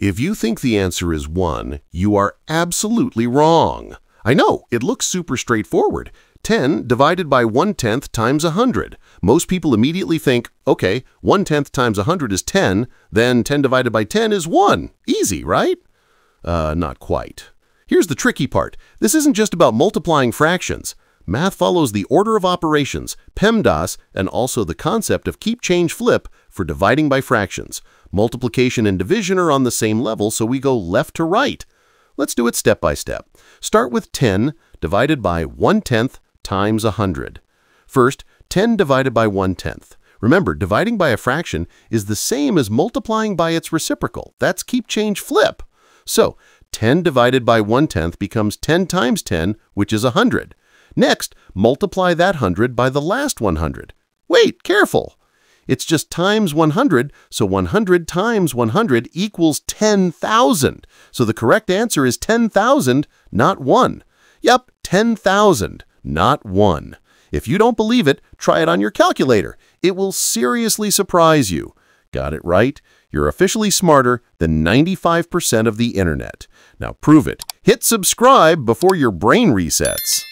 If you think the answer is 1, you are absolutely wrong. I know, it looks super straightforward. 10 divided by 1 tenth times 100. Most people immediately think, okay, 1 tenth times 100 is 10, then 10 divided by 10 is 1. Easy, right? Uh, not quite. Here's the tricky part. This isn't just about multiplying fractions. Math follows the order of operations, PEMDAS, and also the concept of keep, change, flip for dividing by fractions. Multiplication and division are on the same level, so we go left to right. Let's do it step by step. Start with 10 divided by 1 tenth times 100. First, 10 divided by 1 tenth. Remember, dividing by a fraction is the same as multiplying by its reciprocal. That's keep, change, flip. So, 10 divided by 1 tenth becomes 10 times 10, which is 100. Next, multiply that 100 by the last 100. Wait, careful! It's just times 100, so 100 times 100 equals 10,000. So the correct answer is 10,000, not 1. Yup, 10,000, not 1. If you don't believe it, try it on your calculator. It will seriously surprise you. Got it right? You're officially smarter than 95% of the internet. Now prove it. Hit subscribe before your brain resets.